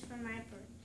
is for my birthday.